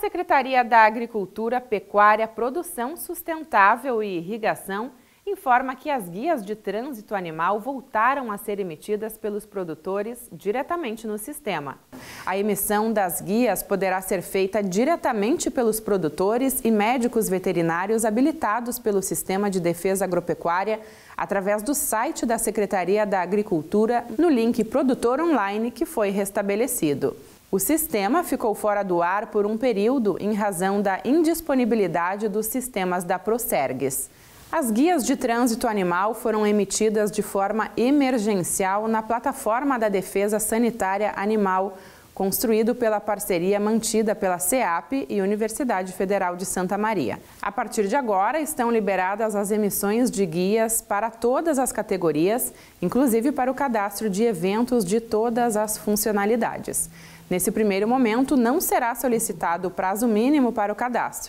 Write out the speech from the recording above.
Secretaria da Agricultura, Pecuária, Produção Sustentável e Irrigação informa que as guias de trânsito animal voltaram a ser emitidas pelos produtores diretamente no sistema. A emissão das guias poderá ser feita diretamente pelos produtores e médicos veterinários habilitados pelo Sistema de Defesa Agropecuária através do site da Secretaria da Agricultura no link Produtor Online que foi restabelecido. O sistema ficou fora do ar por um período em razão da indisponibilidade dos sistemas da Prosergues. As guias de trânsito animal foram emitidas de forma emergencial na plataforma da Defesa Sanitária Animal, construído pela parceria mantida pela CEAP e Universidade Federal de Santa Maria. A partir de agora, estão liberadas as emissões de guias para todas as categorias, inclusive para o cadastro de eventos de todas as funcionalidades. Nesse primeiro momento, não será solicitado o prazo mínimo para o cadastro.